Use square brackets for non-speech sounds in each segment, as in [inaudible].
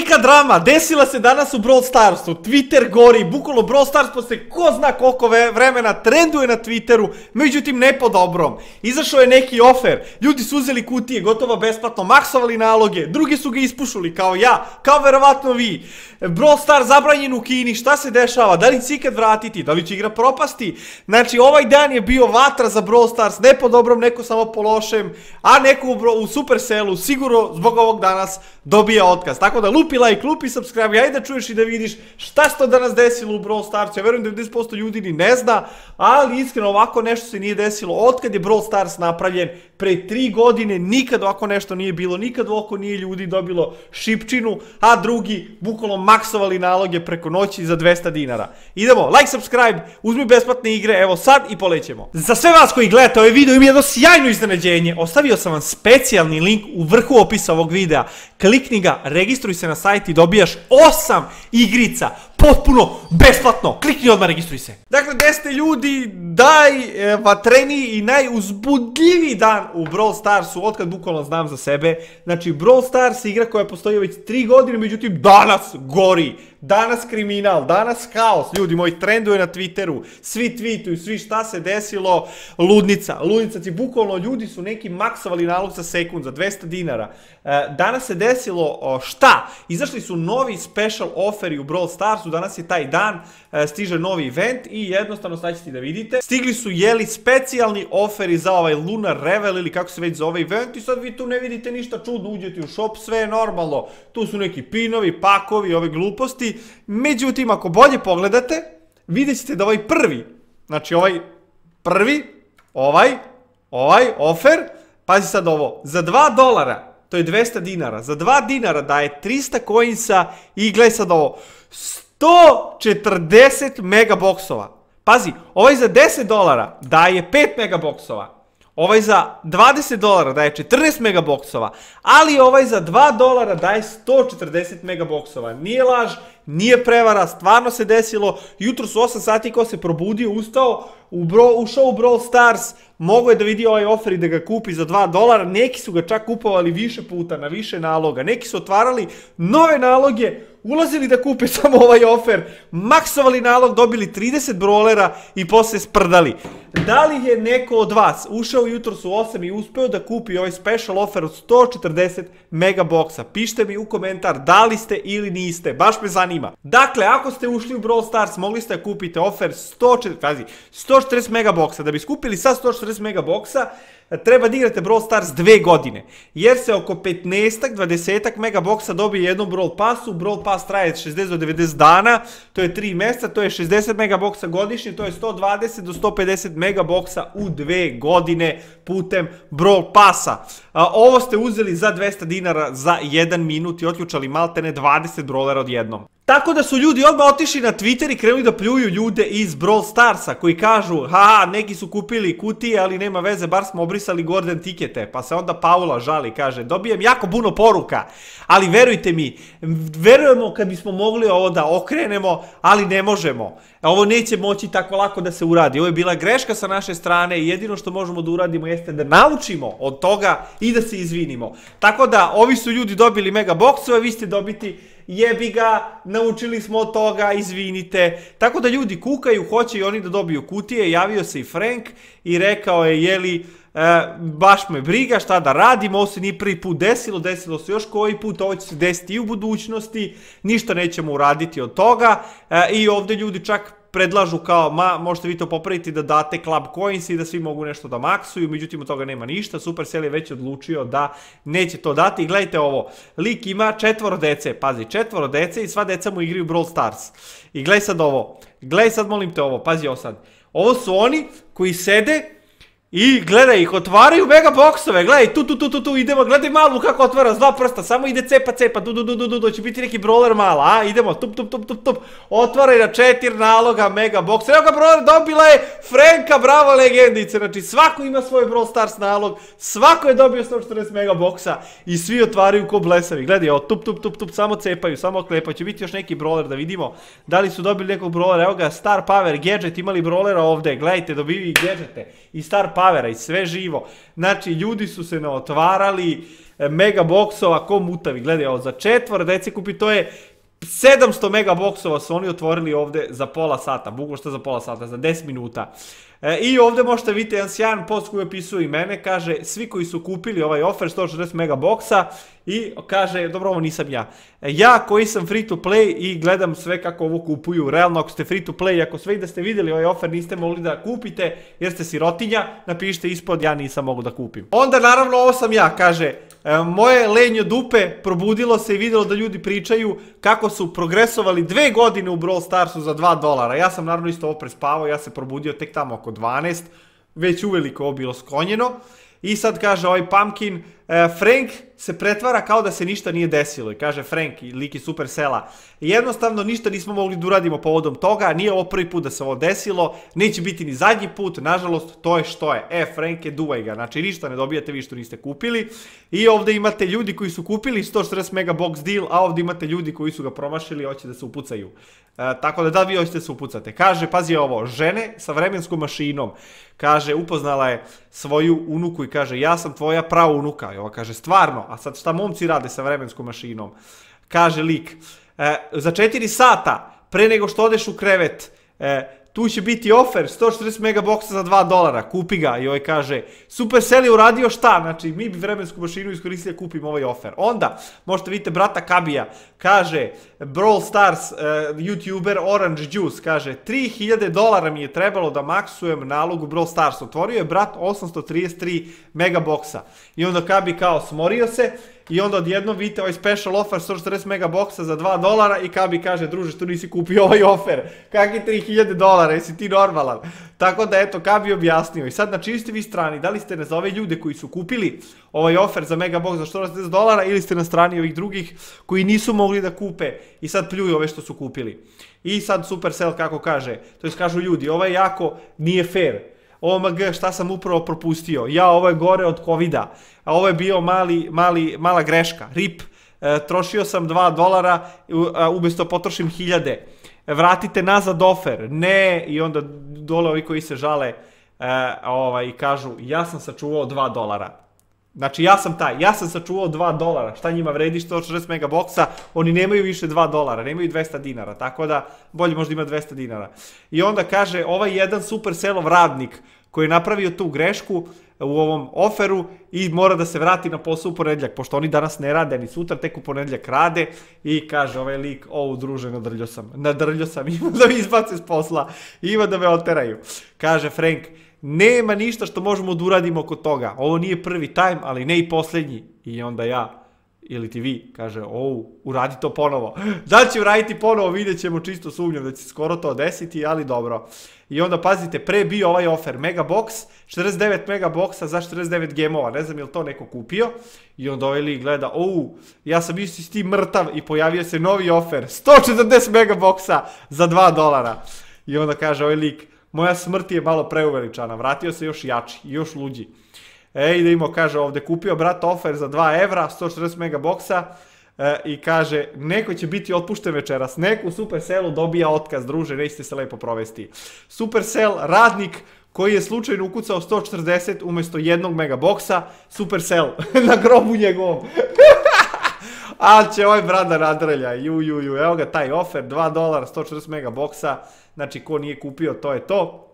Velika drama, desila se danas u Brawl Starsu, Twitter gori, bukvalno Brawl Stars posle ko zna koliko vremena trenduje na Twitteru, međutim ne po dobrom. Izašao je neki ofer, ljudi su uzeli kutije, gotovo besplatno, maksovali naloge, drugi su ga ispušuli kao ja, kao verovatno vi. Brawl Stars zabranjen u Kini, šta se dešava, da li će ikad vratiti, da li će igra propasti? Znači ovaj dan je bio vatra za Brawl Stars, ne po dobrom, neko samo po lošem, a neko u, Supercellu sigurno zbog ovog danas dobija otkaz. Tako da lupi like, lupi subscribe, ajde da čuješ i da vidiš šta se to danas desilo u Brawl Starsu. Ja verujem da 90% ljudi ni ne zna, ali iskreno ovako nešto se nije desilo. Otkad je Brawl Stars napravljen, pre tri godine nikad ovako nešto nije bilo, nikad ovako nije ljudi dobilo šipčinu, a drugi bukvalno maksovali naloge preko noći za 200 dinara. Idemo, like, subscribe, uzmi besplatne igre, evo sad i polećemo. Za sve vas koji gledate ovaj video ima jedno sjajno iznenađenje, ostavio sam vam specijalni link u vrhu opisa ovog videa. Klikni ga, registruj se na sajt i dobijaš 8 igrica potpuno besplatno. Klikni odmah, registruj se. Dakle, gde ljudi, daj vatreniji i najuzbudljiviji dan u Brawl Starsu, otkad bukvalno znam za sebe. Znači, Brawl Stars igra koja postoji već 3 godine, međutim, danas gori. Danas kriminal, danas haos, ljudi moji, trenduje na Twitteru, svi tweetuju, svi šta se desilo, ludnica, ludnica, ti bukvalno ljudi su neki maksovali nalog za sekund, za 200 dinara. E, danas se desilo šta? Izašli su novi special offeri u Brawl Starsu, danas je taj dan, e, stiže novi event i jednostavno sad ćete da vidite. Stigli su jeli specijalni offeri za ovaj Lunar Revel ili kako se već zove event i sad vi tu ne vidite ništa čudno, uđete u shop, sve je normalno. Tu su neki pinovi, pakovi, ove gluposti. Međutim, ako bolje pogledate, vidjet ćete da ovaj prvi, znači ovaj prvi, ovaj, ovaj offer, pazi sad ovo, za 2 dolara, to je 200 dinara, za 2 dinara daje 300 coinsa i gledaj sad ovo, 140 megaboksova. Pazi, ovaj za 10 dolara daje 5 megaboksova. Ovaj za 20 dolara daje 14 megaboksova, ali ovaj za 2 dolara daje 140 megaboksova. Nije laž, nije prevara, stvarno se desilo. Jutro su 8 sati ko se probudio, ustao, u bro, ušao u Brawl Stars, mogo je da vidi ovaj offer i da ga kupi za 2 dolara, neki su ga čak kupovali više puta, na više naloga, neki su otvarali nove naloge, ulazili da kupe [laughs] samo ovaj offer, maksovali nalog, dobili 30 brolera i posle sprdali. Da li je neko od vas ušao jutro su 8 i uspeo da kupi ovaj special offer od 140 megaboksa? Pišite mi u komentar da li ste ili niste, baš me zanima. Dakle, ako ste ušli u Brawl Stars, mogli ste da kupite offer 140, pazi, 140 megaboksa. Da bi skupili sa 140 megaboksa, treba da igrate Brawl Stars dve godine. Jer se oko 15-ak, 20-ak megaboksa dobije jednom Brawl Passu. Brawl Pass traje 60 do 90 dana, to je 3 meseca, to je 60 megaboksa godišnje, to je 120 do 150 megaboksa u dve godine putem Brawl Passa. Ovo ste uzeli za 200 dinara za 1 minut i otključali maltene 20 brolera odjednom. Tako da su ljudi odmah otišli na Twitter i krenuli da pljuju ljude iz Brawl Starsa koji kažu ha, neki su kupili kutije, ali nema veze, bar smo obrisali Gordon tikete. Pa se onda Paula žali, kaže, dobijem jako puno poruka, ali verujte mi, verujemo kad bismo mogli ovo da okrenemo, ali ne možemo. Ovo neće moći tako lako da se uradi. Ovo je bila greška sa naše strane i jedino što možemo da uradimo jeste da naučimo od toga i da se izvinimo. Tako da, ovi su ljudi dobili mega boksove, vi ste dobiti jebi ga, naučili smo od toga, izvinite. Tako da ljudi kukaju, hoće i oni da dobiju kutije, javio se i Frank i rekao je, jeli, e, baš me briga šta da radimo, ovo se nije prvi put desilo, desilo se još koji put, ovo će se desiti i u budućnosti, ništa nećemo uraditi od toga e, i ovde ljudi čak predlažu kao, ma, možete vi to popraviti da date club coins i da svi mogu nešto da maksuju, međutim od toga nema ništa, Supercell je već odlučio da neće to dati. I gledajte ovo, lik ima četvoro dece, pazi, četvoro dece i sva deca mu igraju Brawl Stars. I gledaj sad ovo, gledaj sad molim te ovo, pazi ovo sad, ovo su oni koji sede I gledaj ih, otvaraju mega boksove, gledaj, tu, tu, tu, tu, tu, idemo, gledaj malu kako otvara s dva prsta, samo ide cepa, cepa, du, du, du, du, du, će biti neki brawler mala, a, idemo, tup, tup, tup, tup, tup, otvaraj na četiri naloga mega boksa, evo ga brawler, dobila je Frenka, bravo legendice, znači svako ima svoj Brawl Stars nalog, svako je dobio 140 mega boksa i svi otvaraju ko blesavi, gledaj, evo, tup, tup, tup, tup, samo cepaju, samo oklepaju, će biti još neki brawler da vidimo da li su dobili nekog brawlera, evo ga, Star Power, Gadget, imali brawlera ovde, gledajte, dobili gadgete. I Star pavera i sve živo. Znači, ljudi su se naotvarali e, mega boksova ko mutavi. Gledaj, ovo za četvora dece kupi, to je 700 mega boksova su oni otvorili ovde za pola sata, bukvalno što za pola sata, za 10 minuta. E, I ovde možete vidjeti jedan sjajan post koji opisuje i mene, kaže svi koji su kupili ovaj offer 140 mega boksa i kaže, dobro ovo nisam ja. E, ja koji sam free to play i gledam sve kako ovo kupuju, realno ako ste free to play, ako sve i da ste videli ovaj offer niste mogli da kupite jer ste sirotinja, napišite ispod ja nisam mogu da kupim. Onda naravno ovo sam ja, kaže moje lenjo dupe probudilo se i videlo da ljudi pričaju kako su progresovali dve godine u Brawl Starsu za 2 dolara. Ja sam naravno isto ovo prespavao, ja se probudio tek tamo oko 12, već uveliko ovo bilo skonjeno. I sad kaže ovaj Pumpkin, e, Frank se pretvara kao da se ništa nije desilo. I kaže Frank, i lik iz Supercella, jednostavno ništa nismo mogli da uradimo povodom toga, nije ovo prvi put da se ovo desilo, neće biti ni zadnji put, nažalost, to je što je. E, Franke, duvaj ga, znači ništa ne dobijate vi što niste kupili. I ovde imate ljudi koji su kupili 140 mega box deal, a ovde imate ljudi koji su ga promašili i hoće da se upucaju. E, tako da da vi hoćete da se upucate. Kaže, pazi ovo, žene sa vremenskom mašinom, kaže, upoznala je svoju unuku i kaže, ja sam tvoja prava unuka. I ova kaže, stvarno, a sad šta momci rade sa vremenskom mašinom? Kaže lik, e, za 4 sata, pre nego što odeš u krevet, e, tu će biti ofer, 140 megaboksa za 2 dolara, kupi ga. I ovaj kaže, Supercell je uradio šta? Znači, mi bi vremensku mašinu iskoristili da kupimo ovaj ofer. Onda, možete vidite brata Kabija, kaže, Brawl Stars, uh, youtuber Orange Juice, kaže, 3000 dolara mi je trebalo da maksujem nalog u Brawl Stars. Otvorio je brat 833 megaboksa. I onda Kabi kao smorio se, I onda odjednom vidite ovaj special offer 140 megaboksa za 2 dolara i Kabi kaže, druže, što nisi kupio ovaj offer? Kakvi 3000 dolara, jesi ti normalan? Tako da, eto, Kabi objasnio. I sad, na čiji ste vi strani? Da li ste za ove ljude koji su kupili ovaj offer za megabox za 140 dolara ili ste na strani ovih drugih koji nisu mogli da kupe i sad pljuju ove što su kupili? I sad Supercell kako kaže, to jest kažu ljudi, ovo je jako, nije fair OMG, šta sam upravo propustio, ja, ovo je gore od covida, a ovo je bio mali, mali, mala greška, rip, e, trošio sam 2 dolara, umesto potrošim hiljade, vratite nazad ofer, ne, i onda dole ovi koji se žale, e, ovaj, kažu, ja sam sačuvao 2 dolara. Znači, ja sam taj, ja sam sačuvao 2 dolara, šta njima vredi 160 megaboksa, oni nemaju više 2 dolara, nemaju 200 dinara, tako da bolje možda ima 200 dinara. I onda kaže, ovaj jedan Supercellov radnik koji je napravio tu grešku u ovom oferu i mora da se vrati na posao u ponedljak, pošto oni danas ne rade, ni sutra, tek u ponedljak rade i kaže ovaj lik, o, druže, nadrljio sam, nadrljio sam, [laughs] ima da mi izbace s posla, ima da me oteraju. Kaže Frank, nema ništa što možemo da uradimo oko toga. Ovo nije prvi time, ali ne i poslednji. I onda ja, ili ti vi, kaže, o, uradi to ponovo. [gasps] Da će uraditi ponovo, vidjet ćemo čisto sumnjam da će skoro to desiti, ali dobro. I onda pazite, pre bio ovaj offer, Mega Box, 49 Mega Boxa za 49 gemova, ne znam je li to neko kupio. I onda ovaj lik gleda, o, ja sam isti ti mrtav i pojavio se novi offer, 140 Mega Boxa za 2 dolara. I onda kaže ovaj lik, moja smrt je malo preuveličana, vratio se još jači, još luđi. E, i imao, kaže ovde, kupio brat offer za 2 evra, 140 megaboksa, e, i kaže, neko će biti otpušten večeras, neko u Supercellu dobija otkaz, druže, nećete se lepo provesti. Supercell, radnik, koji je slučajno ukucao 140 umesto jednog megaboksa, Supercell, [laughs] na grobu njegovom. Ali će ovaj brada nadrlja, ju, ju, ju, evo ga taj offer, 2 dolara, 140 megaboksa, znači ko nije kupio, to je to.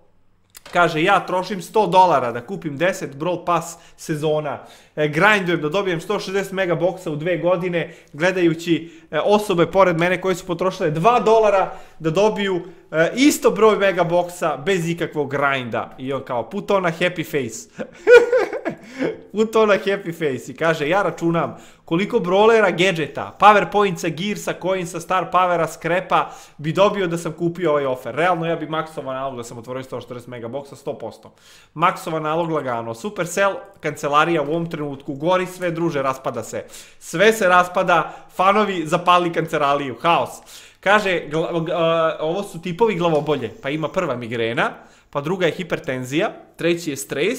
Kaže, ja trošim 100 dolara da kupim 10 Brawl Pass sezona, e, grindujem da dobijem 160 megaboksa u dve godine, gledajući e, osobe pored mene koje su potrošile 2 dolara da dobiju e, isto broj megaboksa bez ikakvog grinda. I on kao, put on a happy face. [laughs] put on a happy face. I kaže, ja računam koliko brolera, gadgeta, powerpointsa, gearsa, coinsa, star powera, skrepa bi dobio da sam kupio ovaj offer. Realno ja bi maksovan nalog da sam otvorio 140 megaboksa 100%. Maksovan nalog lagano. Supercell, kancelarija u ovom trenutku, gori sve druže, raspada se. Sve se raspada, fanovi zapali kancelariju, haos. Kaže, ovo su tipovi glavobolje, pa ima prva migrena, pa druga je hipertenzija, treći je stres,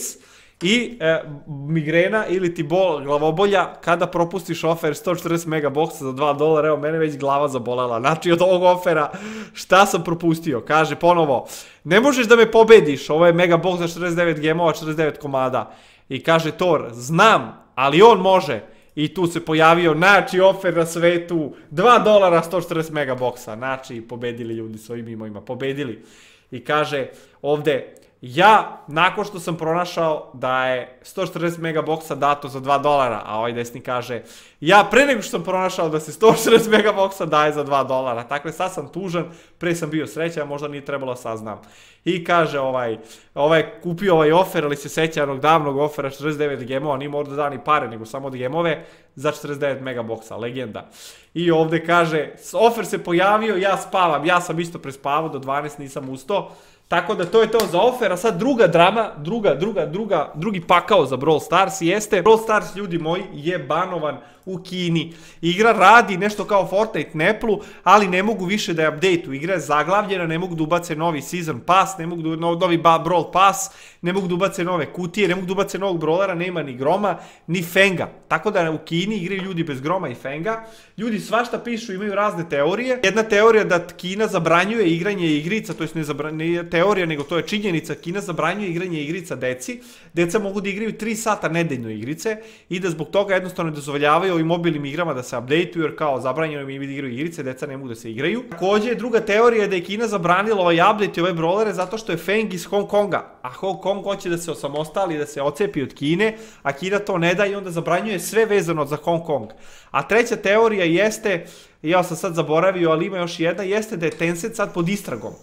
I e, migrena ili ti bol glavobolja kada propustiš ofer 140 megaboksa za 2 dolara, evo mene već glava zabolela. Znači od ovog ofera šta sam propustio? Kaže ponovo, ne možeš da me pobediš, ovo je megabox za 49 gemova, 49 komada. I kaže Thor, znam, ali on može. I tu se pojavio najjači ofer na svetu, 2 dolara 140 megaboksa. Znači, pobedili ljudi svojim imovima, pobedili. I kaže ovde, ja, nakon što sam pronašao da je 140 megaboksa dato za 2 dolara, a ovaj desni kaže, ja pre nego što sam pronašao da se 140 megaboksa daje za 2 dolara, dakle sad sam tužan, pre sam bio srećan, možda nije trebalo da saznam. I kaže ovaj, ovaj kupio ovaj ofer, ali se seća onog davnog ofera 49 gemova, nije morao da da ni pare, nego samo od gemove, za 49 megaboksa, legenda. I ovde kaže, ofer se pojavio, ja spavam, ja sam isto prespavao, do 12 nisam ustao, Tako da to je to za offer, a sad druga drama, druga, druga, druga, drugi pakao za Brawl Stars jeste, Brawl Stars, ljudi moji, je banovan u Kini. Igra radi nešto kao Fortnite Neplu, ali ne mogu više da je update-u. Igra je zaglavljena, ne mogu da ubace novi Season Pass, ne mogu da novi Brawl Pass, ne mogu da ubace nove kutije, ne mogu da ubace novog brawlera, nema ni Groma, ni Fenga. Tako da u Kini igraju ljudi bez Groma i Fenga. Ljudi svašta pišu, imaju razne teorije. Jedna teorija da Kina zabranjuje igranje igrica, to zabra, ne teorija, nego to je činjenica, Kina zabranjuje igranje igrica deci. Deca mogu da igraju 3 sata nedeljno igrice i da zbog toga jednostavno ne dozvoljavaju ovim mobilnim igrama da se updateuju, jer kao zabranjeno im da igraju igrice, deca ne mogu da se igraju. Takođe, druga teorija je da je Kina zabranila ovaj update i ove brawlere zato što je Feng iz Hong Konga, a Hong Kong hoće da se osamostali, da se ocepi od Kine, a Kina to ne da i onda zabranjuje sve vezano za Hong Kong. A treća teorija jeste, ja sam sad zaboravio, ali ima još jedna, jeste da je Tencent sad pod istragom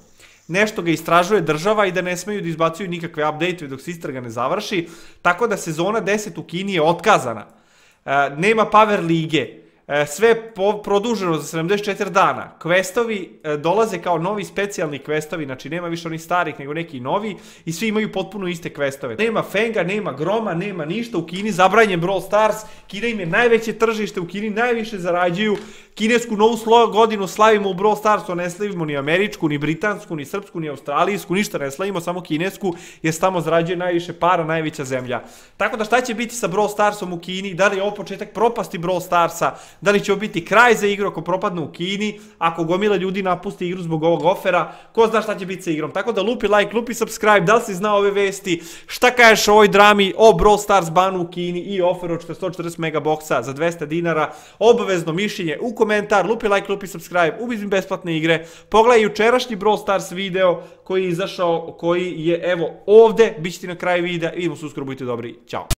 nešto ga istražuje država i da ne smeju da izbacuju nikakve update dok se istraga ne završi, tako da sezona 10 u Kini je otkazana. E, nema Power Lige, e, sve po, produženo za 74 dana. Questovi e, dolaze kao novi specijalni questovi, znači nema više onih starih nego neki novi i svi imaju potpuno iste questove. Nema Fenga, nema Groma, nema ništa u Kini, zabranjen Brawl Stars, Kina im je najveće tržište, u Kini najviše zarađuju, kinesku novu godinu slavimo u Brawl Starsu, ne slavimo ni američku, ni britansku, ni srpsku, ni australijsku, ništa ne slavimo, samo kinesku, jer tamo zarađuje najviše para, najveća zemlja. Tako da šta će biti sa Brawl Starsom u Kini, da li je ovo početak propasti Brawl Starsa, da li će ovo biti kraj za igru ako propadne u Kini, ako gomila ljudi napusti igru zbog ovog ofera, ko zna šta će biti sa igrom. Tako da lupi like, lupi subscribe, da li si znao ove vesti, šta kažeš o ovoj drami, o Brawl Stars banu u Kini i oferu 140 megaboksa za 200 dinara, obavezno mišljenje u komentar, lupi like, lupi subscribe, ubizim besplatne igre, pogledaj jučerašnji Brawl Stars video koji je izašao, koji je evo ovde, bit će ti na kraju videa vidimo se uskoro, budite dobri, ćao.